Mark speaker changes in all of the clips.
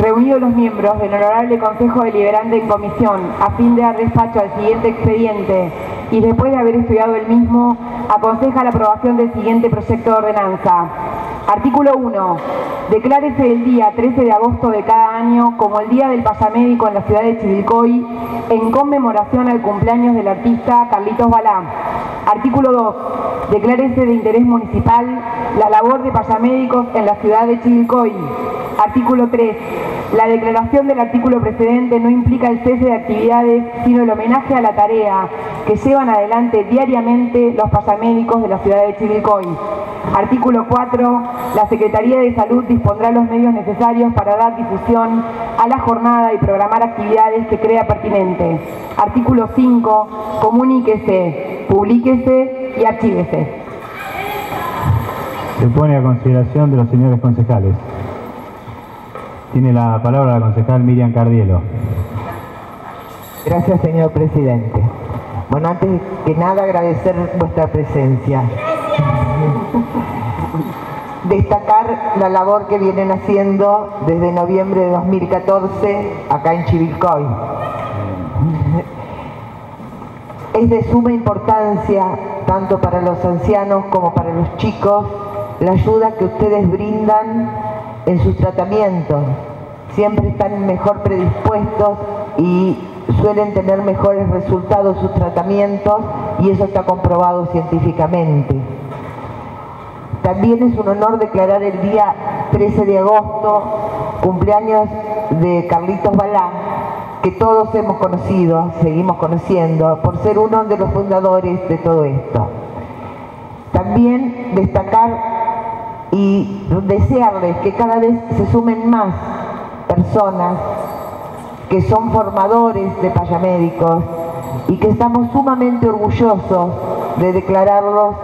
Speaker 1: Reunidos los miembros del Honorable Consejo Deliberante en comisión a fin de dar despacho al siguiente expediente y después de haber estudiado el mismo, aconseja la aprobación del siguiente proyecto de ordenanza. Artículo 1. Declárese el día 13 de agosto de cada año como el Día del Payamédico en la ciudad de Chivilcoy en conmemoración al cumpleaños del artista Carlitos Balá. Artículo 2. Declárese de interés municipal la labor de payamédicos en la ciudad de Chivilcoy. Artículo 3. La declaración del artículo precedente no implica el cese de actividades, sino el homenaje a la tarea que llevan adelante diariamente los pasamédicos de la ciudad de Chivilcoy. Artículo 4. La Secretaría de Salud dispondrá los medios necesarios para dar difusión a la jornada y programar actividades que crea pertinente. Artículo 5. Comuníquese, publíquese y archívese.
Speaker 2: Se pone a consideración de los señores concejales. Tiene la palabra la concejal Miriam Cardielo.
Speaker 3: Gracias, señor presidente. Bueno, antes que nada agradecer vuestra presencia. Destacar la labor que vienen haciendo desde noviembre de 2014 acá en Chivilcoy. Es de suma importancia, tanto para los ancianos como para los chicos, la ayuda que ustedes brindan en sus tratamientos. Siempre están mejor predispuestos y suelen tener mejores resultados sus tratamientos y eso está comprobado científicamente. También es un honor declarar el día 13 de agosto, cumpleaños de Carlitos Balá, que todos hemos conocido, seguimos conociendo, por ser uno de los fundadores de todo esto. También destacar y desearles que cada vez se sumen más personas que son formadores de payamédicos y que estamos sumamente orgullosos de declararlos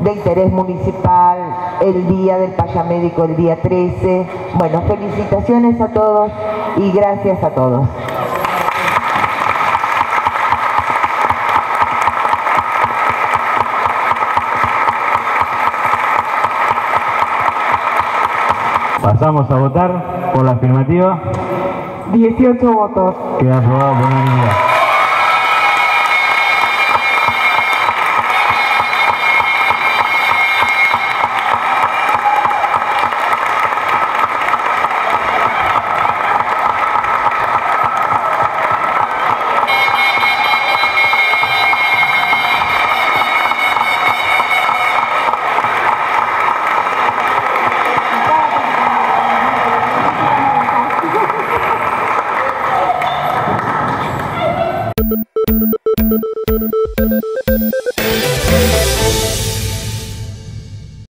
Speaker 3: de interés municipal el día del payamédico, el día 13. Bueno, felicitaciones a todos y gracias a todos.
Speaker 2: Pasamos a votar por la afirmativa.
Speaker 1: 18 votos.
Speaker 2: Queda aprobado por unanimidad.
Speaker 4: Thank you.